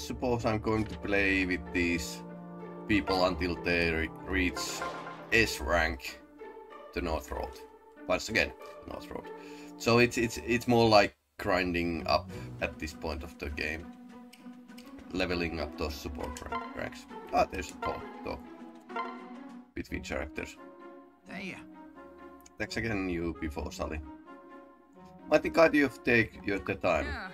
Suppose I'm going to play with these people until they re reach S rank, the North Road. Once again, North Road. So it's it's it's more like grinding up at this point of the game, leveling up those support ranks. Ah, there's a talk though between characters. There. Thanks again, you before Sully. Mighty God, you take your the time. Yeah.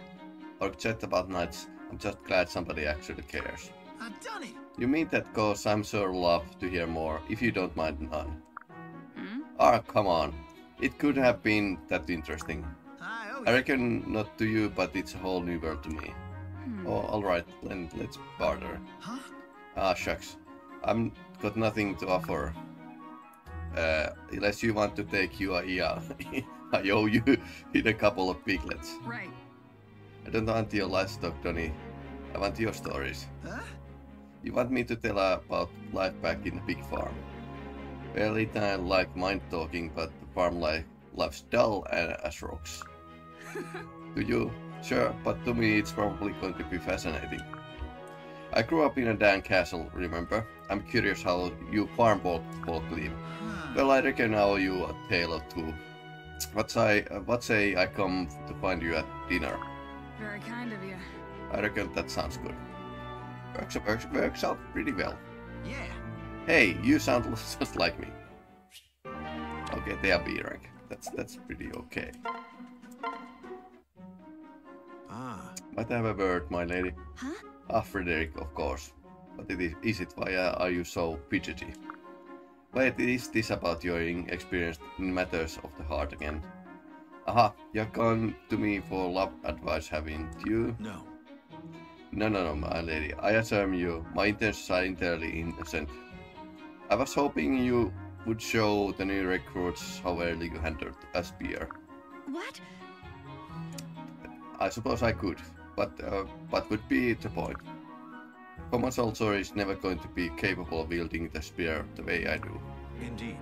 Or chat about nights. I'm just glad somebody actually cares. I've done it. You mean that cause I'm sure love to hear more, if you don't mind none. Hmm? Ah, come on. It could have been that interesting. I I you. reckon not to you, but it's a whole new world to me. Hmm. Oh, alright, then let's barter. Huh? Ah, shucks. I've got nothing to offer. Uh, unless you want to take UAE, I owe you in a couple of piglets. Right. I don't want your livestock, Donny. I want your stories. Huh? You want me to tell about life back in the big farm? Well, it ain't like mind talking, but the farm life life's dull and as rocks. to you, sure, but to me it's probably going to be fascinating. I grew up in a Dan castle, remember? I'm curious how you farm folk, folk live. Well, I reckon I owe you a tale or two. What say, what say I come to find you at dinner? Very kind of you. I reckon that sounds good. Works, works, works out pretty well. Yeah. Hey, you sound just like me. Okay, they are B rank. That's that's pretty okay. Ah. Might have a word, my lady? Huh? Ah, Frederick, of course. But it is, is it why uh, are you so fidgety? Wait, is this about your inexperience in matters of the heart again? Aha, you've gone to me for love advice, haven't you? No. No, no, no, my lady. I assure you, my intentions are entirely innocent. I was hoping you would show the new recruits how well you handled a spear. What? I suppose I could, but uh, what would be the point? Common soldier is never going to be capable of wielding the spear the way I do. Indeed.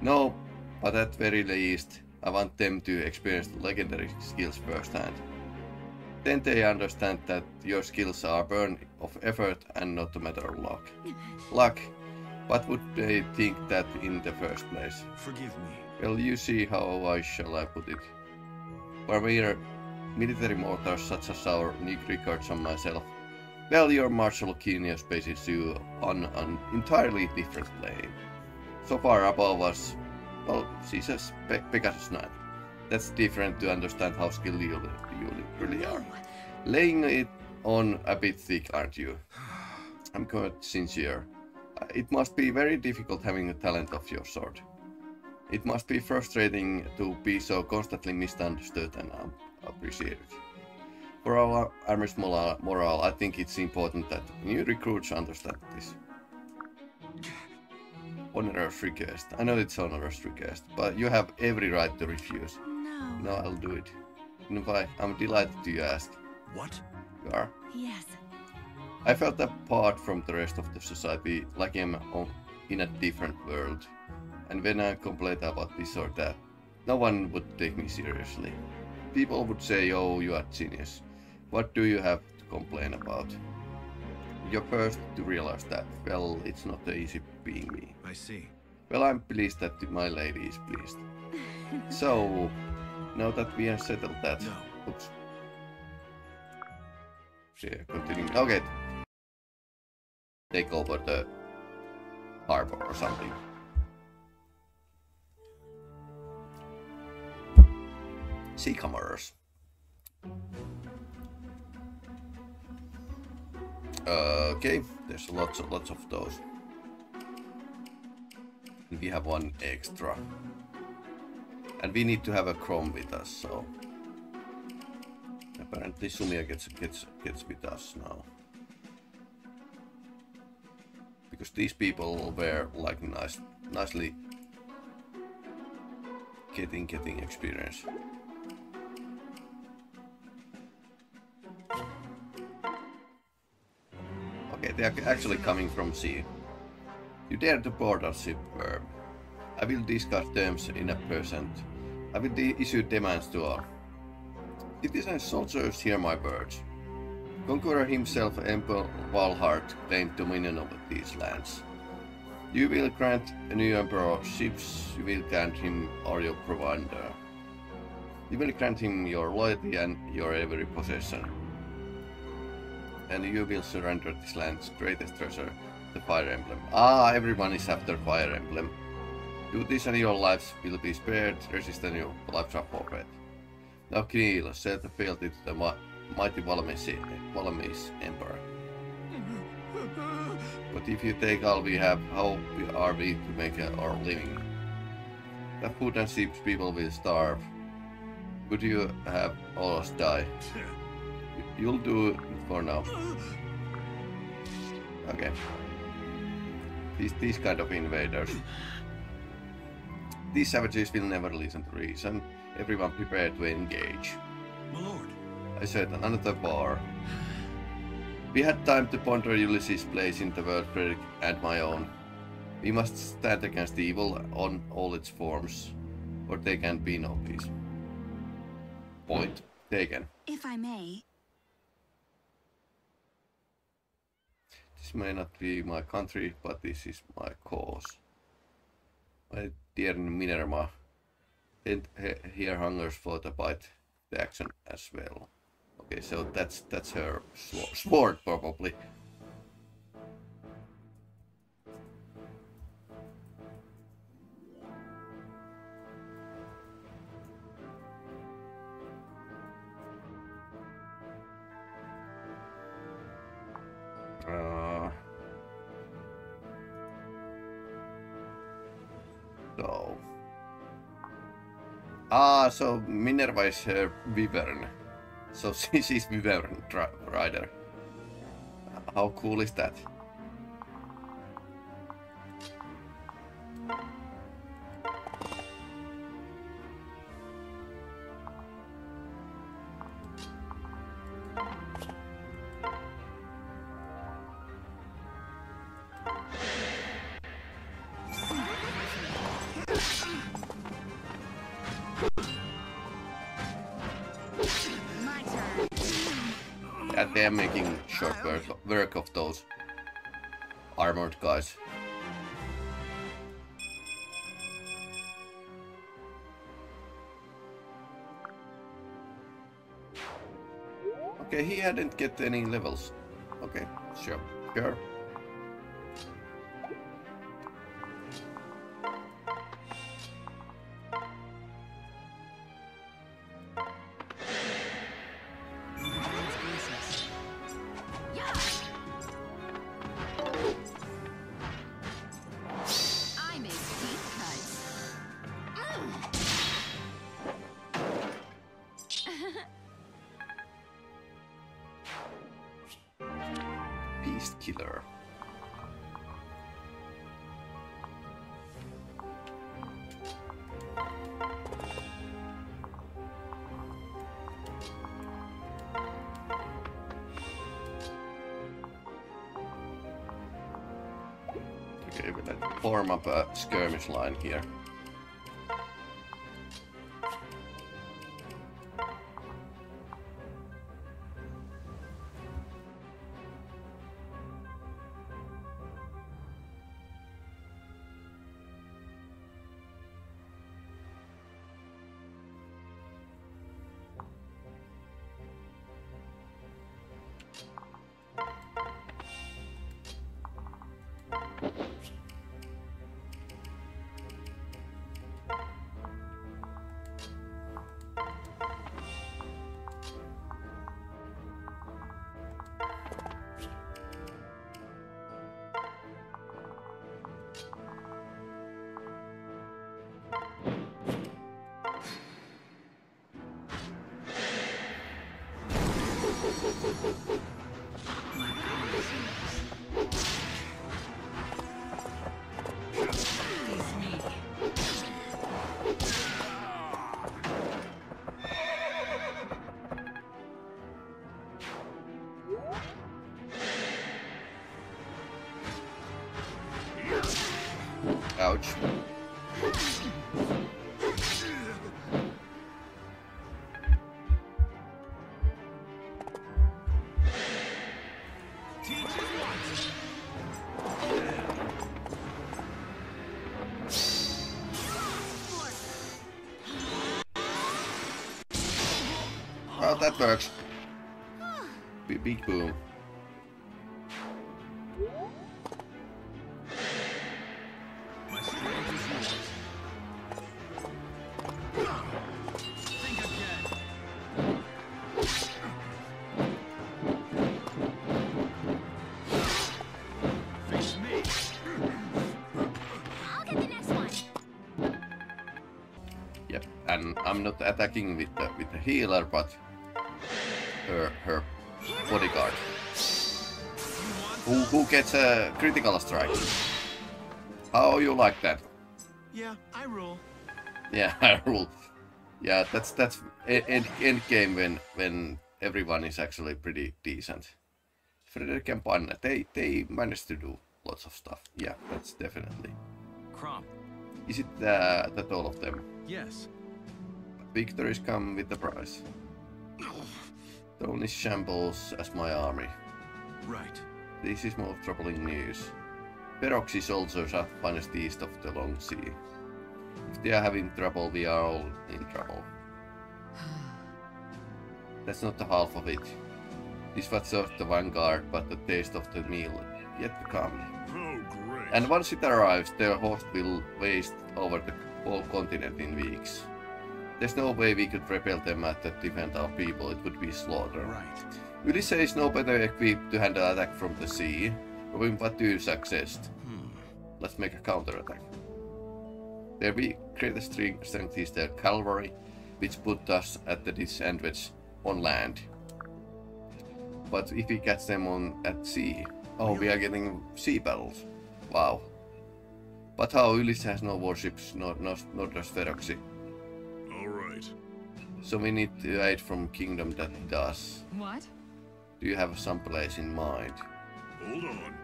No, but at very least, I want them to experience the legendary skills firsthand. Then they understand that your skills are born of effort and not a matter of luck. Luck? What would they think that in the first place? Forgive me. Well, you see how I shall I put it. For mere military mortars such as our Nick Rickards and myself, well, your martial genius bases you on an entirely different plane. So far above us, well, she's a Pe- Pegasus Knight. That's different to understand how skilled you, you really are. Laying it on a bit thick, aren't you? I'm quite sincere. Uh, It must be very difficult having a talent of your sort. It must be frustrating to be so constantly misunderstood and appreciated. For our army's moral, morale, I think it's important that new recruits understand this. Onerous request. I know it's onerous request, but you have every right to refuse. No. No, I'll do it. In fact, I'm delighted you asked. What? You are. Yes. I felt apart from the rest of the society, like I'm on, in a different world. And when I complained about this or that, no one would take me seriously. People would say, oh, you are genius. What do you have to complain about? You're first to realize that, well, it's not the easy being me. I see. Well, I'm pleased that my lady is pleased. So, now that we have settled that, No. oops. Yeah, continuing. Okay. Take over the harbor or something. Sea commerce. Uh, okay, there's lots of lots of those. We have one extra. And we need to have a Chrom with us, so apparently Sumia gets gets gets with us now. Because these people were like nice nicely getting getting experience. Okay, they are actually coming from sea. You dare to board our ship, Verb. I will discuss terms in a present. I will de- issue demands to all. Citizens soldiers hear my words. Conqueror himself, Emperor Valhart, claimed dominion over these lands. You will grant a new emperor ships, you will grant him or your provider. You will grant him your loyalty and your every possession. And you will surrender this land's greatest treasure, the Fire Emblem. Ah, everyone is after Fire Emblem. Do this and your lives will be spared, resistant your lives are forfeit. Now Kneel, set the fealty to the mi- mighty Valmese Emperor. But if you take all we have, how are we to make our living? The food and sheep people will starve. Would you have all us die? You'll do it for now. Okay. These, these kind of invaders. These savages will never listen to reason. Everyone prepare to engage. My lord. I said another bar. We had time to ponder Ylisse's place in the world, Frederick, and my own. We must stand against evil on all its forms, or there can be no peace. Point taken. If I may, This may not be my country, but this is my cause. My dear Minerva, here hungers for the bite, the action as well. Okay, so that's that's her sw- sword probably. Ah, so Minerva is her Wyvern. So she- she's Wyvern rider. How cool is that? Of those armored guys. Okay, he hadn't get any levels. Okay, sure, sure. A skirmish line here. Ouch. Well, that works. Big boom. Attacking with the with the healer, but her her bodyguard, who who gets a critical strike. How you like that? Yeah, I rule. Yeah, I rule. Yeah, that's that's end, end game when when everyone is actually pretty decent. Frederick and Panne, they they managed to do lots of stuff. Yeah, that's definitely. Crump. Is it uh, that all of them? Yes. Victories come with the price. Tony shambles as my army. Right. This is more troubling news. Feroxi soldiers are finest east of the Long Sea. If they are having trouble, we are all in trouble. That's not the half of it. This was just the vanguard, but the taste of the meal yet to come. Oh. And once it arrives, their host will waste over the whole continent in weeks. There's no way we could repel them at the defend our people, it would be slaughter. Right. Ylisse is no better equipped to handle attack from the sea. Robin Batu success. Hmm. Let's make a counterattack. Their weak greatest strength is their cavalry, which put us at the disadvantage on land. But if we catch them on at sea, oh, we are getting sea battles. Wow. But how Ylisse has no warships, nor, nor, nor does Feroxy. All right. So we need to aid from kingdom that does. What? Do you have some place in mind? Hold on.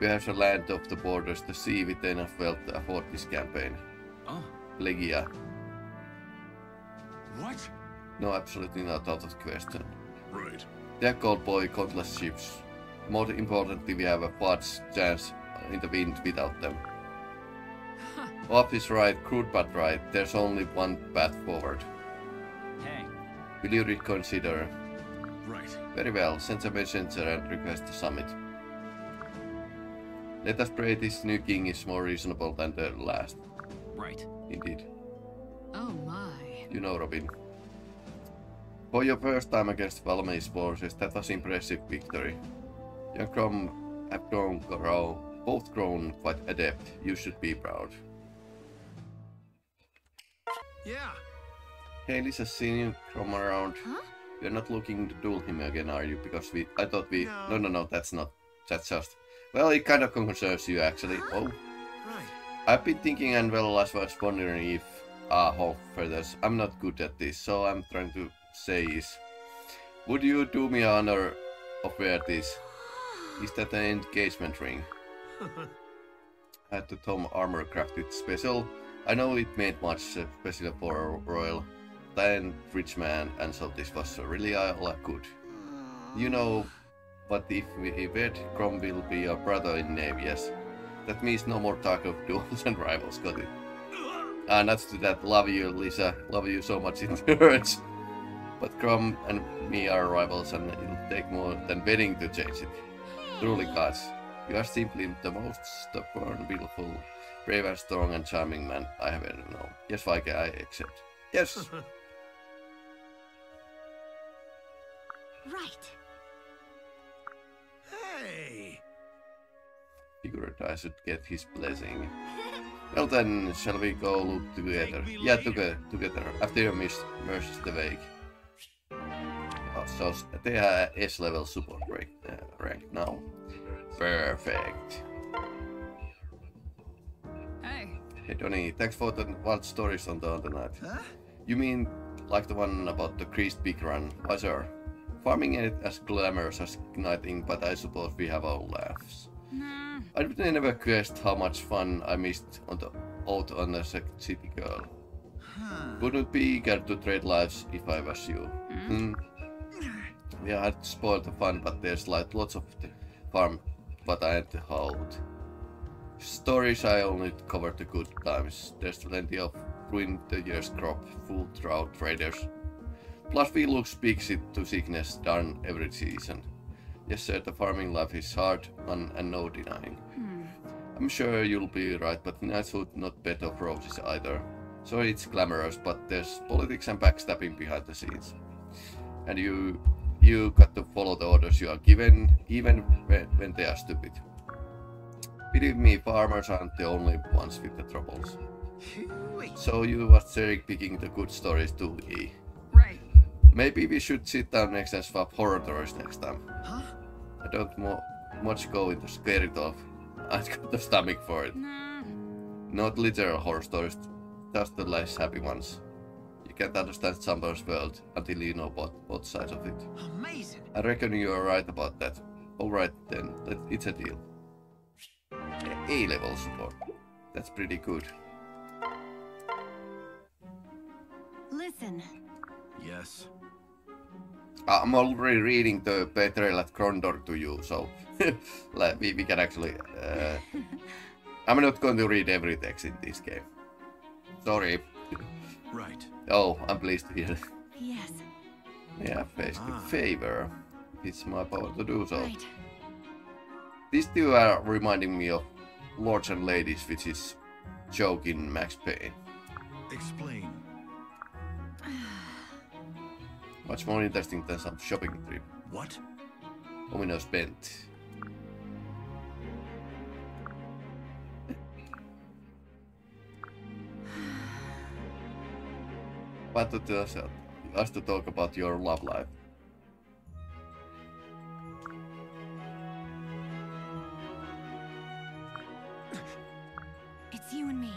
We have a land of the borders, the sea with enough wealth to afford this campaign. Oh. Legia. What? No, absolutely not out of question. Right. They are called boy countless ships. More importantly, we have a fudge chance in the wind without them. Off is right, crude but right. There's only one path forward. Hey. Will you reconsider? Right. Very well, send a messenger and request the summit. Let us pray this new king is more reasonable than the last. Right. Indeed. Oh my. You know, Robin. For your first time against Valmese forces, that was impressive victory. You and Chrom have grown, grow, both grown quite adept. You should be proud. Yeah. Haley has seen you Chrom around. Huh? You're not looking to duel him again, are you? Because we, I thought we, No. no, no, no, that's not. That's just. Well, it kind of concerns you actually. Oh, Right. I've been thinking, and well, I was wondering if ah, hawk feathers. I'm not good at this, so I'm trying to say is, would you do me honor of wear this? Is that an engagement ring? At the Tom Armor crafted special. I know it made much, uh, especially for a royal, then rich man, and so this was really all I could. You know, but if we bet Chrom will be your brother in name, yes. That means no more talk of duels and rivals, got it? Ah, not to that. Love you, Lissa. Love you so much it hurts. But Chrom and me are rivals, and it'll take more than betting to change it. Truly, gods, you are simply the most stubborn, willful, brave and strong and charming man I have ever known. Yes, Vaike, I accept. Yes. Right. Hey. Figured I should get his blessing. Well then, shall we go look together? Yeah, together, together. After your miss mercies the wake. Oh, so they are S-level support rank, uh, rank now. Perfect. Hey. Hey Donny, thanks for the wild stories on the other night. Huh? You mean like the one about the creased big run? Why sir? Farming ain't as glamorous as knighting, but I suppose we have our laughs. Nah. I would never guessed how much fun I missed on the out on the sec- city girl. Huh. Wouldn't be eager to trade lives if I was you. Hmm. Yeah, I'd spoil the fun, but there's like lots of the farm, but I ain't hold. Stories I only cover the good times. There's plenty of ruin the year's crop, food drought traders. Plus we look speaks it to sickness darn every season. Yes, sir, the farming life is hard and, and no denying. Hmm. I'm sure you'll be right, but nice food not bed of roses either. So it's glamorous, but there's politics and backstabbing behind the scenes. And you you got to follow the orders you are given, even when, when they are stupid. Believe me, farmers aren't the only ones with the troubles. So you was cherry picking the good stories too, E. Right. Maybe we should sit down next and swap horror stories next time. Huh? I don't mo- much go into scary talk. I've got the stomach for it. Nah. Not literal horror stories, just the less happy ones. You can't understand someone's world until you know both, both sides of it. Amazing. I reckon you are right about that. Alright then, it's a deal. A-level support. That's pretty good. Listen, Yes. I'm already reading the Betrayal at Krondor to you, so like, we, we can actually... Uh, I'm not going to read every text in this game. Sorry. Right. Oh, I'm pleased to hear that. yes, Yeah, face Ah. favor. It's my power to do so. right. These two are reminding me of Lords and Ladies, which is joke in Max Payne. Explain. Much more interesting than some shopping trip. What? Ominous bent. Want to tell us, us to talk about your love life. It's you and me.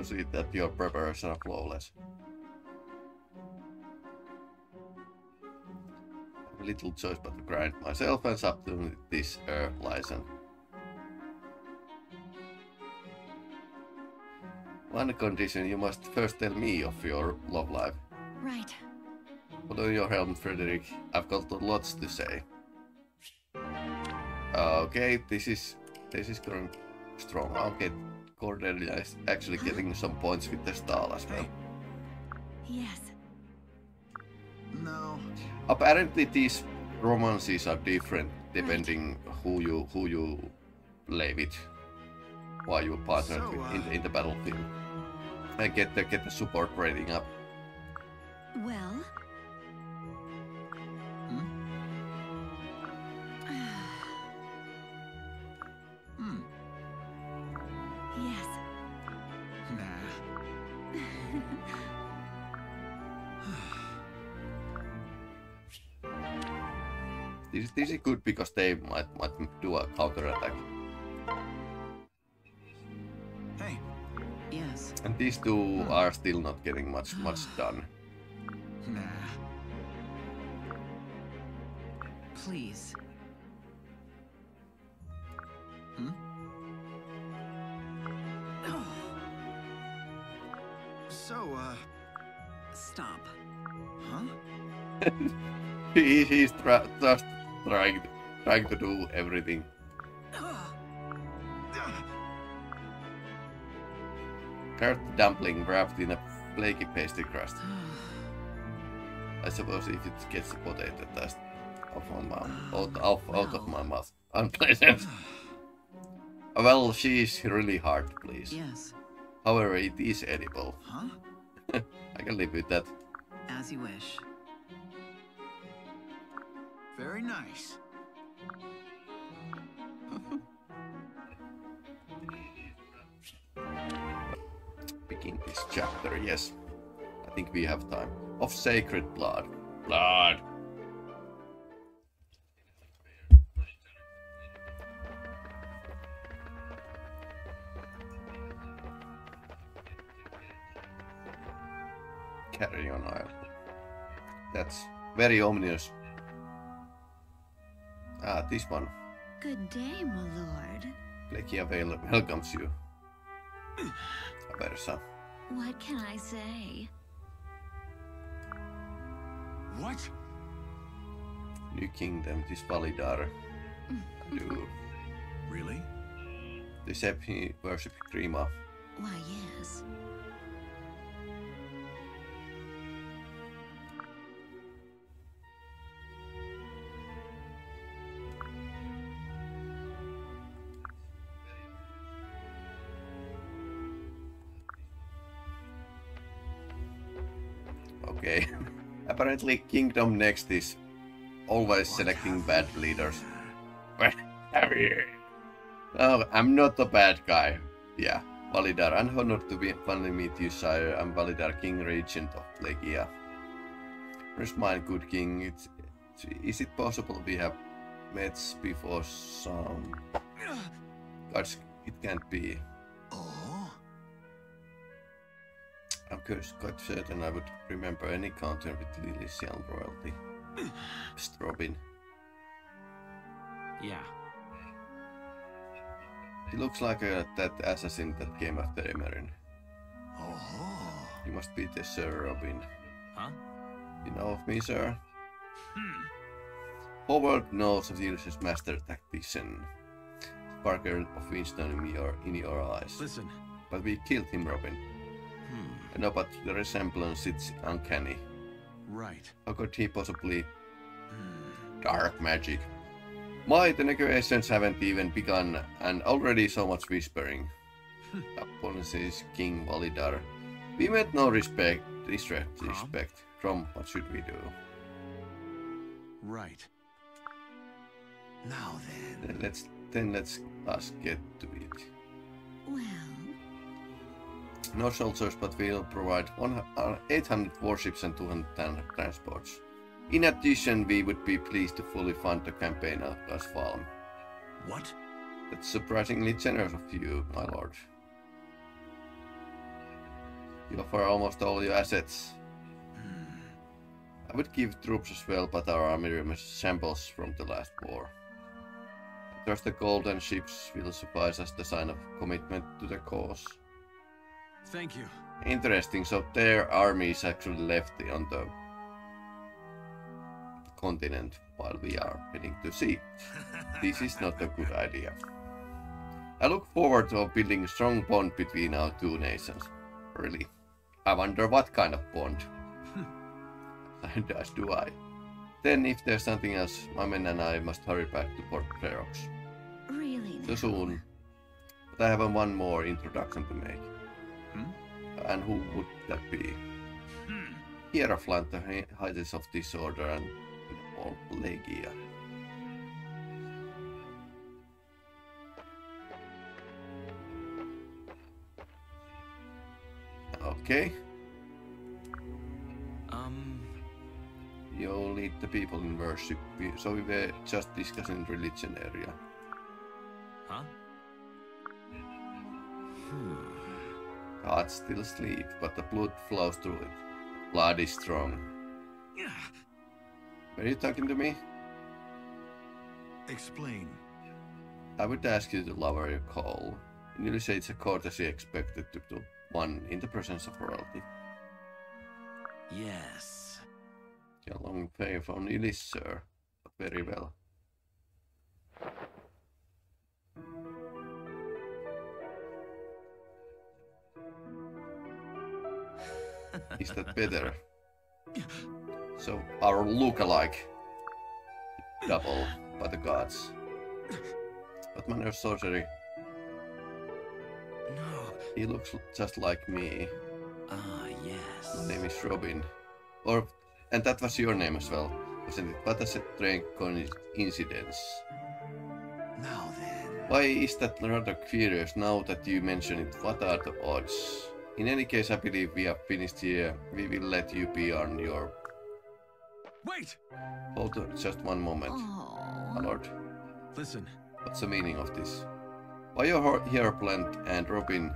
See that your preparation are flawless. I have little choice but to grind myself and subdue this uh, license. One condition, you must first tell me of your love life. Right. Put on your helmet, Frederick. I've got lots to say. Okay, this is this is going strong. Okay, Cordelia is actually getting some points with the Stahl as well. Yes. No. Apparently, these romances are different depending who you who you play with, while you partner So, with in, uh, in the battlefield. And get the get the support rating up. Well. Good because they might might do a counter attack. Hey. Yes. And these two are still not getting much much done. Nah. Please. Hmm? So, uh, Stop. huh? He, he's tra- just trying trying to do everything. Carrot dumpling wrapped in a flaky pastry crust. I suppose if it gets a potato dust off my mouth, out, out, out of my mouth, unpleasant. well, she is really hard to please. Yes, However, it is edible. Huh? I can live with that. as you wish. Very nice. Begin this chapter, yes. I think we have time. Of sacred blood. Blood! Carry on Isle. That's very ominous. Ah, this one. Good day, my lord. Plegia wel- welcomes you. Versa. What can I say? What? New kingdom, this Validar. Do. Really? The Sephi worship Grima. Why, yes. Okay. Apparently Kingdom Next is always selecting bad leaders. What have you? Oh, I'm not a bad guy. Yeah. Validar, I'm honored to be finally meet you, sire. I'm Validar, King Regent of Legia. Where's my good king? It's, it's, is it possible we have met before some... Gods, it can't be. I'm curious, quite certain I would remember any encounter with Ylissean royalty. Psst, Robin. Yeah. He looks like uh, that assassin that came after Emmeryn. Oh. You must be the Sir Robin. Huh? You know of me, sir? Hmm. Whole world knows of Ylisse's master tactician. Sparkle of Winston in your, in your eyes. Listen. But we killed him, Robin. Hmm. Know, but the resemblance is uncanny. Right. How could he possibly Hmm. dark magic? My, the negotiations haven't even begun, and already so much whispering. Upon says King Validar. We met no respect, respect, Huh? respect. From what should we do? Right. Now then. Then let's then let's us get to it. No soldiers, but we'll provide uh, 800 warships and 210 transports. In addition, we would be pleased to fully fund the campaign of Gasfalm. What? That's surprisingly generous of you, my lord. You offer almost all your assets. Hmm. I would give troops as well, but our army resembles from the last war. Just the golden ships will suffice as the sign of commitment to the cause. Thank you. Interesting, so their army is actually left on the continent while we are heading to sea. This is not a good idea. I look forward to building a strong bond between our two nations. Really. I wonder what kind of bond. and as do I. Then if there's something else, my men and I must hurry back to Port Ferox. really So soon. But I have one more introduction to make. Hmm? And who would that be? Hmm. Hierophant, the hi- heights of disorder and all Legia. Okay, Um. you lead the people in worship. So we were just discussing religion area. Huh? Hmm. Gods still sleep, but the blood flows through it. Blood is strong. Are you talking to me? Explain. I would ask you to lower your call. In Ylisse, it's a courtesy expected to do one in the presence of royalty. Yes. Your long pay from Ylisse, sir. Very well. Is that better? So our look-alike double by the gods. What manner of sorcery? No. He looks just like me. Ah, yes. My name is Robin. Or, and that was your name as well, wasn't it? What a strange coincidence. Now then. Why is that rather curious now that you mention it? What are the odds? In any case, I believe we have finished here. We will let you be on your... Wait! Hold on just one moment, Oh. my lord. Listen. What's the meaning of this? Why you're here, Plant and Robin?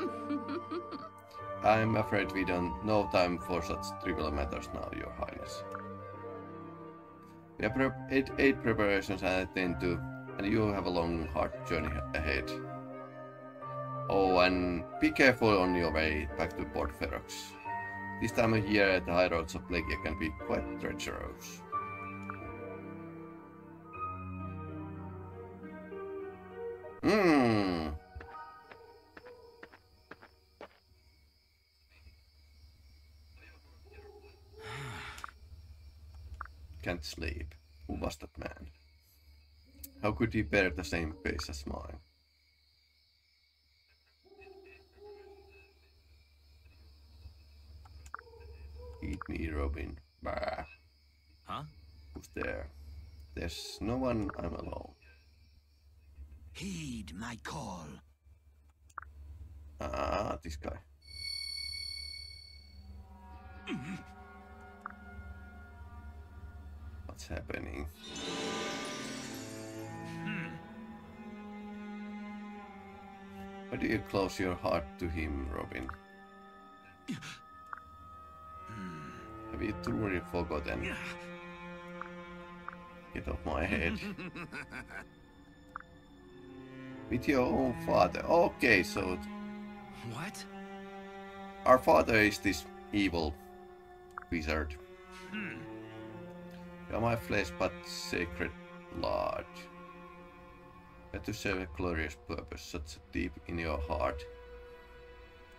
I'm afraid we don't no time for such trivial matters now, Your Highness. We have pre- eight, eight preparations I attend to, and you have a long, hard journey ahead. Oh, and be careful on your way back to Port Ferox. This time of year, the high roads of Legia can be quite treacherous. Hmm. Can't sleep. Who was that man? How could he bear the same pace as mine? Me, Robin. Bah. Huh? Who's there? There's no one. I'm alone. Heed my call. Ah, this guy. What's happening? Why do you close your heart to him, Robin? You truly forgotten? Get off my head. With your own father. Okay, so What? our father is this evil wizard. Hmm. You are my flesh, but sacred lord. And to serve a glorious purpose, such deep in your heart.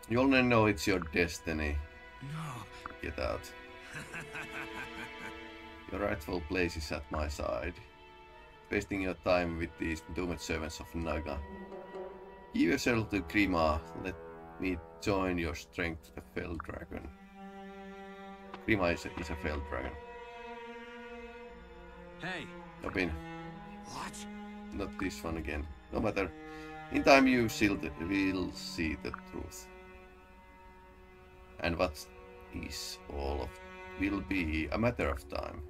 You only know it's your destiny. No. Get out. Your rightful place is at my side. Wasting your time with these doomed servants of Naga. Give yourself to Grima. Let me join your strength to the Fell Dragon. Grima is a, is a Fell Dragon. Hey. Robin, What? not this one again. No matter. In time you will see the truth. And what is all of will be a matter of time.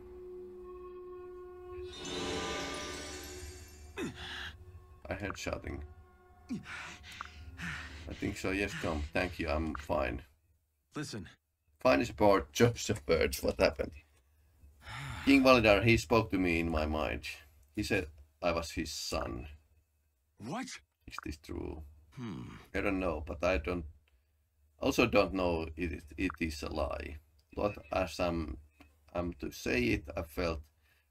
I heard shouting. I think so, yes, come. Thank you, I'm fine. Listen. Fine is aboard Joseph Birds, what happened? King Validar, he spoke to me in my mind. He said I was his son. What? Is this true? Hmm. I don't know, but I don't. Also, don't know it. is- It is a lie. Not as I'm. I'm to say it. I felt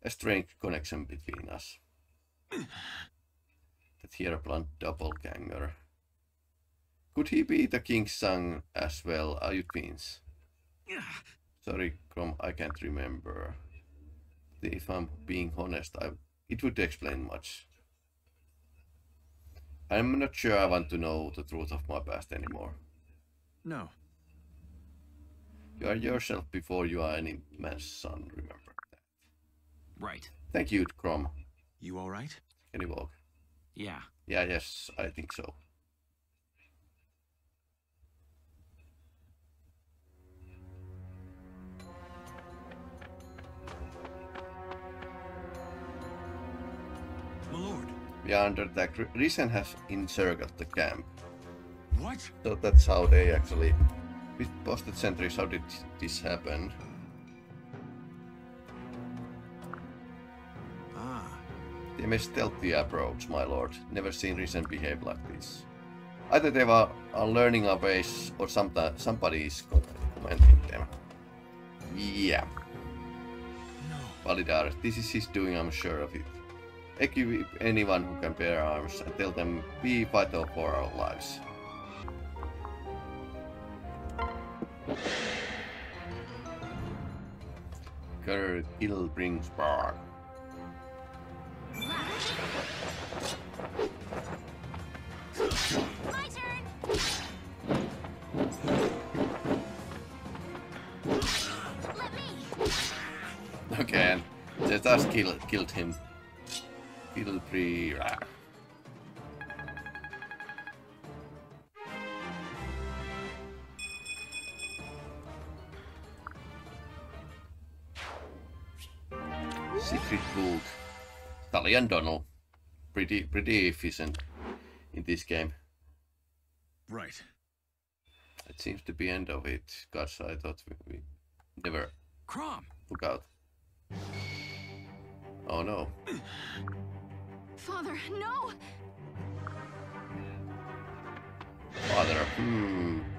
a strange connection between us. that Hierophant doppelganger. Could he be the king's son as well? Are you twins? Sorry, Chrom, I can't remember. If I'm being honest, I it would explain much. I'm not sure I want to know the truth of my past anymore. No. You are yourself before you are any man's son, remember that. Right. Thank you, Chrom. You all right? Can you walk? Yeah. Yeah, yes, I think so. My lord. We are under attack. Risen has encircled the camp. What? So that's how they actually... With posted sentries, how did this happen? Ah, They may stealthy approach, my lord. Never seen Risen behave like this. Either they were, are learning our ways, or someti- somebody is commenting them. Yeah, No. Validar, this is his doing, I'm sure of it. Equip anyone who can bear arms and tell them we vital for our lives. Girl, kill brings spark. My turn. Let me. Okay, and just kill, killed him. Kill three. Sully and Donnel. Pretty, pretty efficient in this game. Right. It seems to be end of it. Gosh, I thought we, we never Chrom. took out. Oh no. Father, no. Father. Hmm.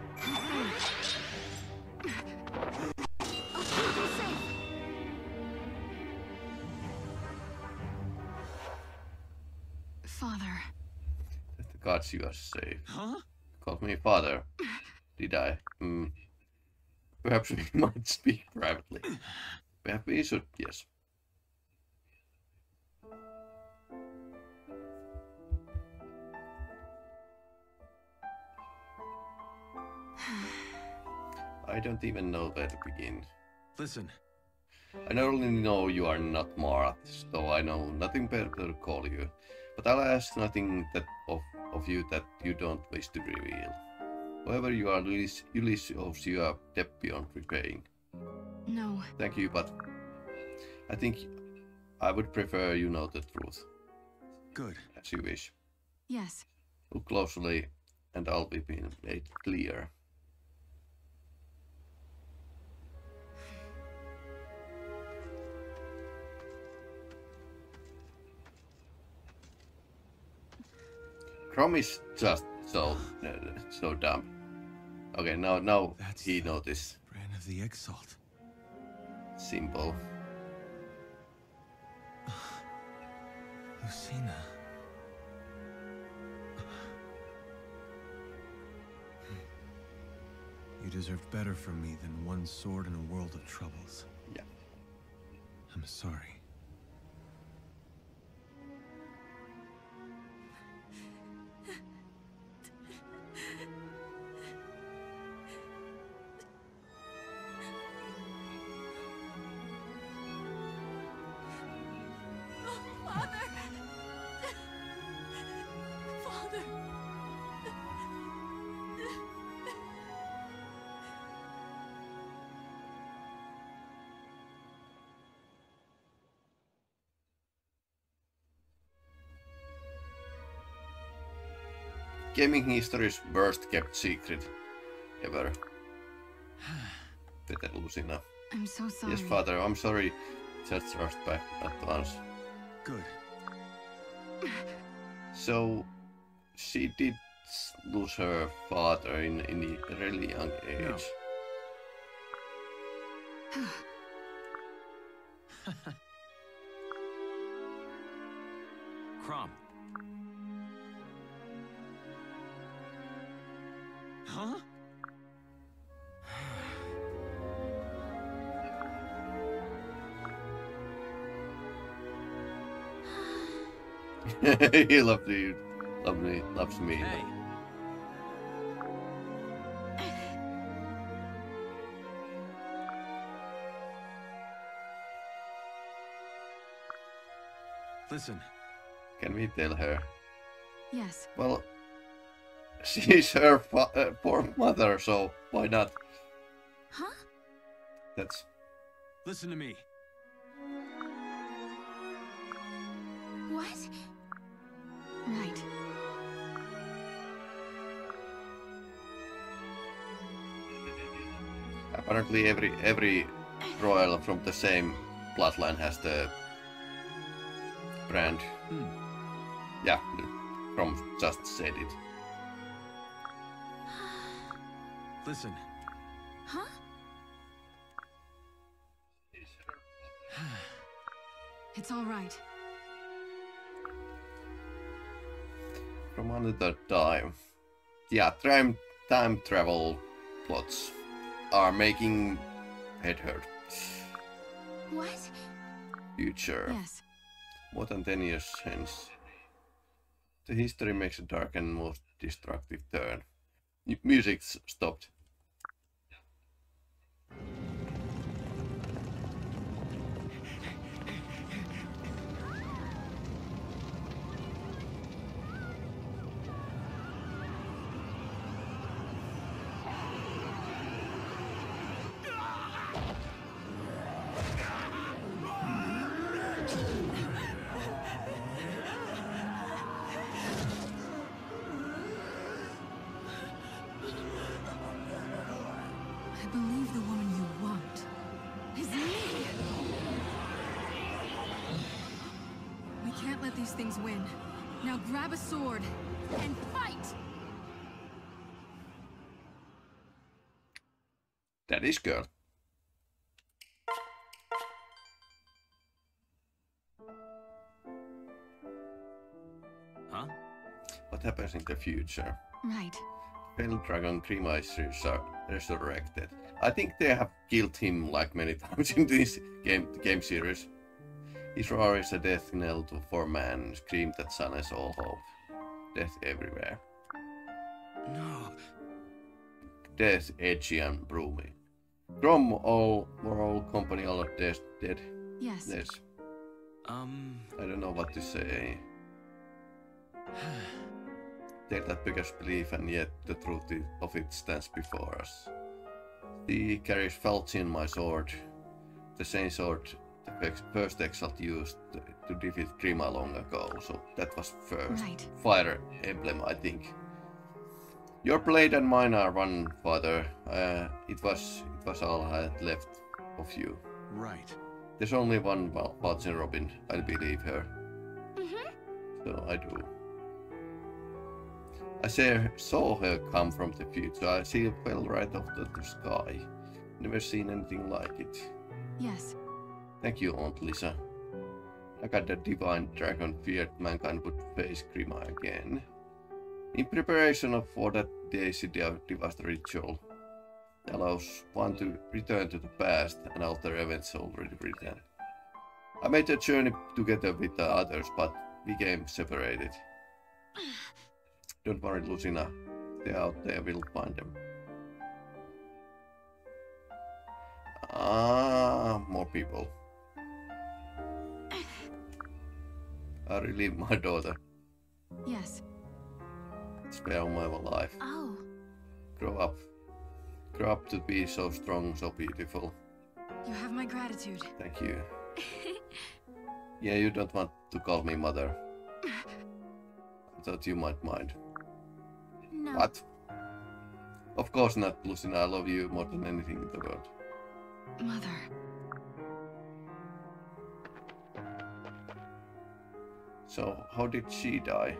Gods you are safe. Huh? Called me father. Did I? Hmm. Perhaps we might speak privately. Perhaps we should, yes. I don't even know where to begin. Listen, I not only know you are not Marth, though I know nothing better to call you, but I'll ask nothing that of, of you that you don't wish to reveal. However you are, Ylisse Ylisse owes you a debt beyond repaying. No. Thank you, but I think I would prefer you know the truth, good. as you wish. Yes. Look closely, and I'll be made clear. Chrom is just so so dumb. Okay, now now That's he noticed. Brand of the Exalt. Simple. Lucina. You deserved better from me than one sword in a world of troubles. Yeah. I'm sorry. Gaming history's worst kept secret ever. Peter Lucina. I'm so sorry. Yes, father, I'm sorry. Just rushed back at once. Good. So, she did lose her father in, in a really young age. Chrom. he loves you. Love me. Loves me. Hey. Listen, Can we tell her? Yes. Well, she's her uh, poor mother, so why not? Huh? That's listen to me. What? Right. apparently every every royal from the same bloodline has the brand. Hmm. Yeah, from just said it. Listen, Huh? It's all right. Another time. Yeah, time time travel plots are making head hurt. What? Future. Yes. More than 10 years hence. The history makes a dark and most destructive turn. Music stopped. I believe the woman you want is me! We can't let these things win. Now grab a sword and fight! That is good. Huh? What happens in the future? Right. Pale Dragon Grimacers are resurrected. I think they have killed him like many times in this game game series. His roar is a death knell to for man, scream that silence all hope. Death everywhere. No. Death edgy and broomy. Chrom all moral company all dead dead. Yes. Yes. Um. I don't know what to say. Take that biggest belief and yet the truth of it stands before us. He carries Falchion my sword, the same sword the first Exalt used to, to defeat Grima long ago, so that was first Right. fire emblem I think. Your blade and mine are one, father. Uh, it was it was all I had left of you. Right. There's only one Val- Falchion Robin, I believe her. So I do. I say, saw her come from the future. I see it fell right off the, the sky. Never seen anything like it. Yes. Thank you, Aunt Lissa. I got the divine dragon feared mankind would face Grima again. In preparation for that Daisy Devast ritual, allows one to return to the past and alter events already written. I made a journey together with the others, but we became separated. Don't worry, Lucina. They're out there, we'll find them. Ah, more people. I relieve my daughter. Yes. Spare my life. Oh. Grow up. Grow up to be so strong, so beautiful. You have my gratitude. Thank you. Yeah, you don't want to call me mother. I thought you might mind. What? Of course not, Lucina. I love you more than anything in the world. Mother. So, how did she die?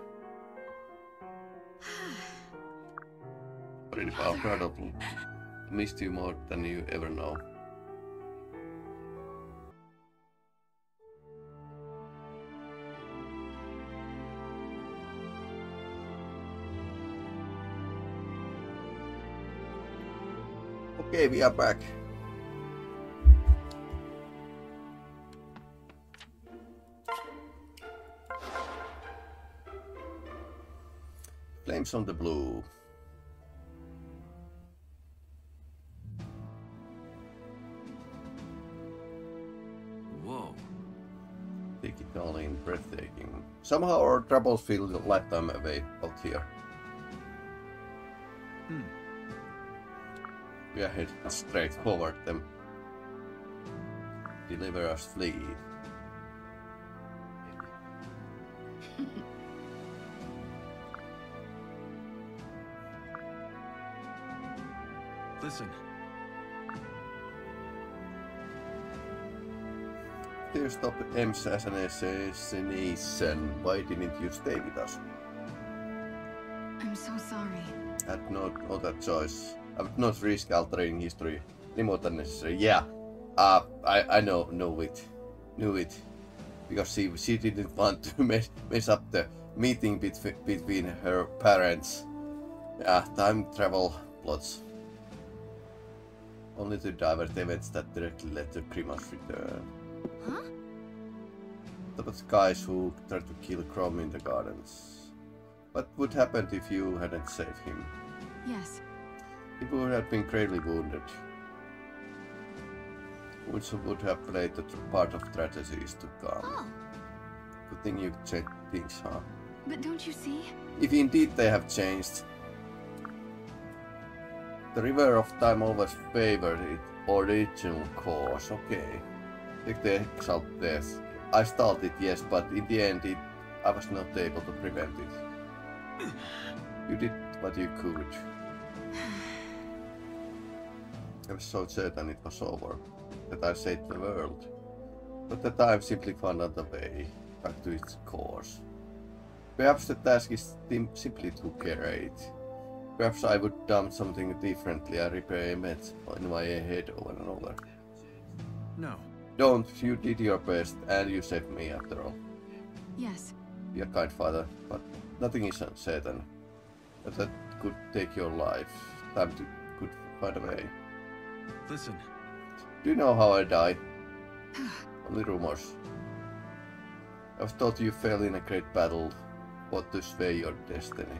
Pretty incredible. Missed you more than you ever know. Okay, we are back. Flames on the blue. Whoa. Take it all in, breathtaking. Somehow our troubles feel a lifetime away out here. Hmm. We are heading straight forward them. Deliver us fleet. Listen. You stop M's assassination. Why didn't you stay with us? I'm so sorry. Had no other choice. I would not risk altering history any more than necessary. Yeah, uh, I I know know it, knew it, because she she didn't want to mess mess up the meeting between between her parents. Yeah, time travel plots. Only to divert events that directly led to Grima's return. Huh? Was guys who tried to kill Chrom in the gardens. What would happen if you hadn't saved him? Yes. Would have been gravely wounded. Which would have played the part of tragedies to come. Oh. Good thing you checked things, huh? But don't you see? If indeed they have changed. The River of Time always favored its original course, okay. Take the Exalt death. I started, yes, but in the end it, I was not able to prevent it. You did what you could. I was so certain it was over that I saved the world. But the time simply found another way back to its course. Perhaps the task is simply too great. Perhaps I would done something differently. I repair image in my head over and over. No. Don't. You did your best, and you saved me after all. Yes. Be a kind father, but nothing is uncertain. But that could take your life. Time to could find a way. Listen, Do you know how I died? Only rumors. I've told you fell in a great battle, fought to sway your destiny.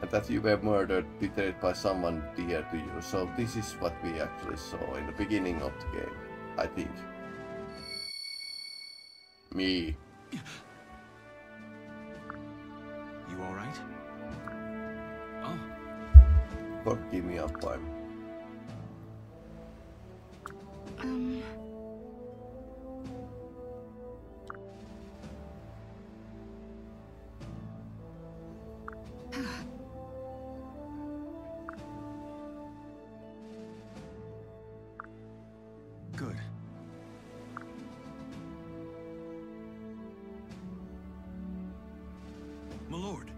And that you were murdered, betrayed by someone dear to you. So this is what we actually saw in the beginning of the game, I think. Me. you alright? Oh, Forgive me up time. Um. Good. My lord.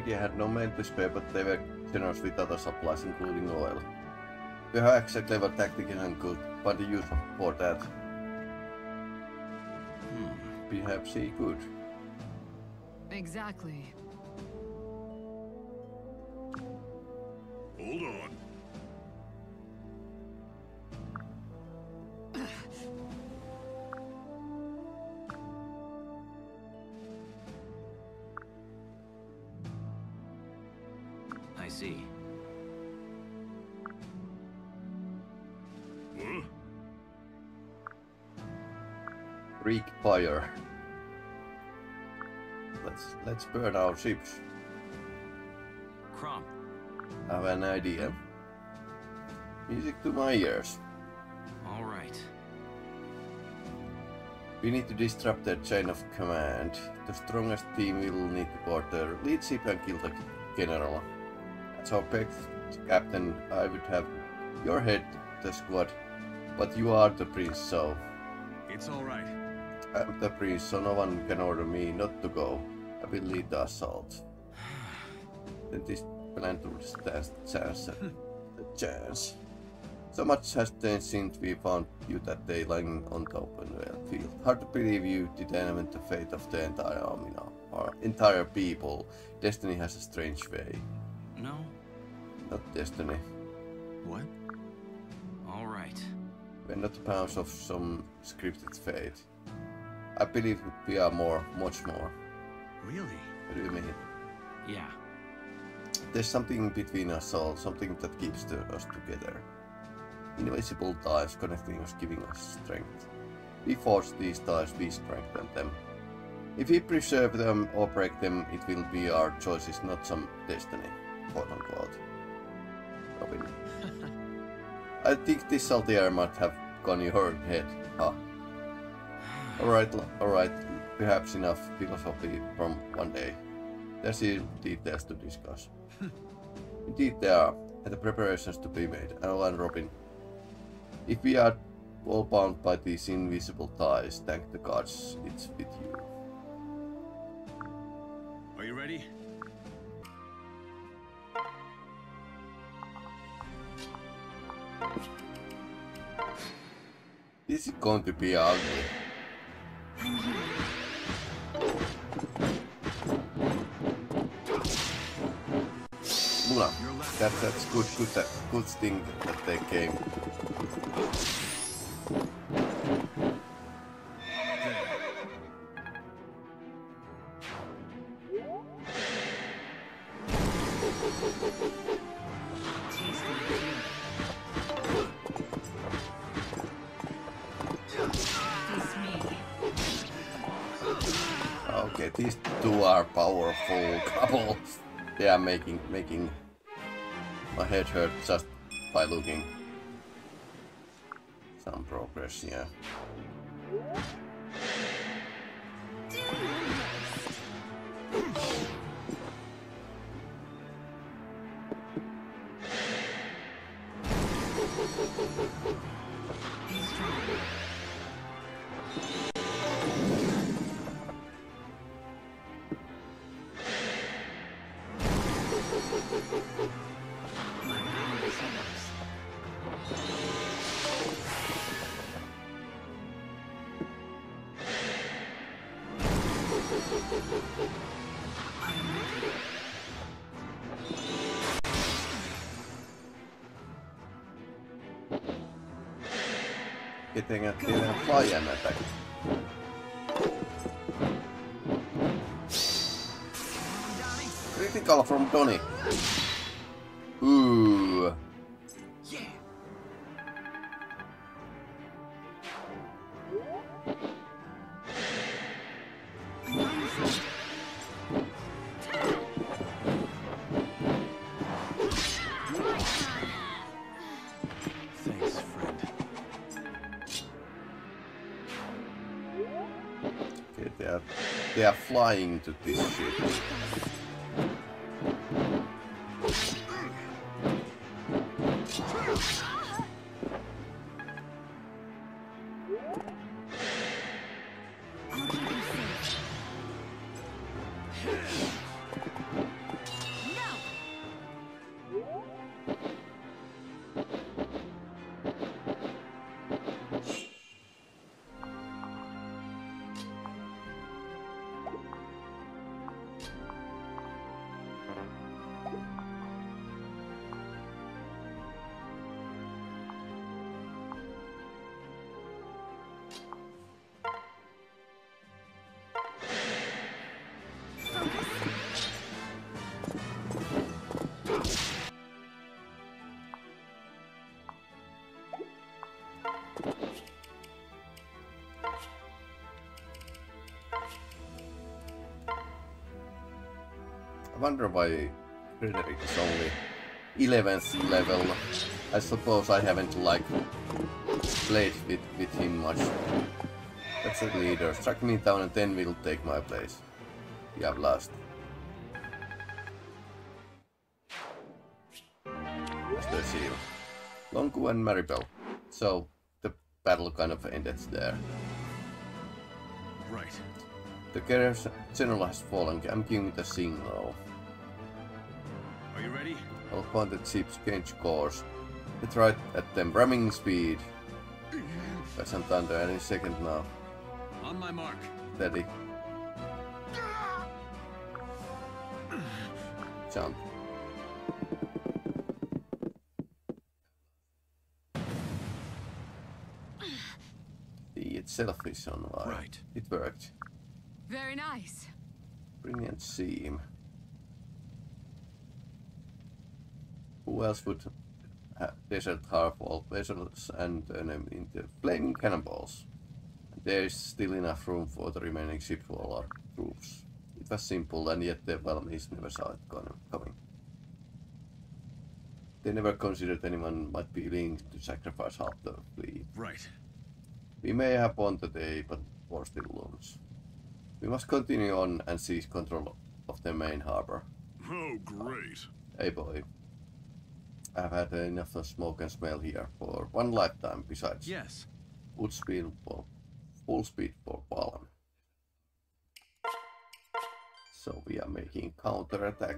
Plegia had no men to spare, but they were generous with other supplies, including oil. Perhaps a clever tactic isn't good, but the use of for that. hmm. Perhaps he could. Exactly. Let's our ships. Chrom, I have an idea. Music to my ears. all right. We need to disrupt their chain of command. The strongest team will need to board their lead ship and kill the general. As our captain, I would have your head the squad, but you are the prince, so It's alright. I'm the prince, so no one can order me not to go. I will lead the assault. Then this plan to stand chance, the chance. So much has changed since we found you that day lying on the open field. Hard to believe you determined the fate of the entire army now. Our entire people. Destiny has a strange way. No? Not destiny. What? All right. We're not the powers of some scripted fate. I believe we are more, much more. Really? What do you mean? Yeah. There's something between us all, something that keeps the, us together. Invisible ties connecting us, giving us strength. We forge these ties, we strengthen them. If we preserve them or break them, it will be our choices, not some destiny, quote unquote. Robin. I think this Altair might have gone your head, huh? Alright, alright, perhaps enough philosophy from one day. There's still details to discuss. Indeed there are, and the preparations to be made, Anna and Robin. If we are all bound by these invisible ties, thank the gods it's with you. Are you ready? This is going to be ugly. Muna, that, that's good, good, that, good thing that they came. Okay, these two are powerful couple. They are making making my her just by looking. Some progress, yeah. Getting a, getting a fly an attack. Critical from Donny. Ooh. Thanks, they are flying to this ship. Wonder why Frederick is only 11th level. I suppose I haven't like played with, with him much. That's the leader. Strike me down and then we'll take my place. We have lost. Master Seal. Lon'qu and Maribelle. So the battle kind of ended there. Right. The carrier's general has fallen. I'm giving the signal. Are you ready? I'll point the ship's change course. Hit right at them, ramming speed. Got some thunder any second now. On my mark. Steady. Jump. The itself is on fire. Right. It worked. Very nice. Brilliant seam. Else would desert harpwall vessels and them into flaming cannonballs? There is still enough room for the remaining shipwall troops. It was simple and yet the Valmese never saw it coming. They never considered anyone might be willing to sacrifice half the fleet. Right. We may have won today, but war still looms. We must continue on and seize control of the main harbor. Oh, great. Hey boy. I've had enough of smoke and smell here for one lifetime besides Yes. full speed for full speed for Palm. So we are making counter attack.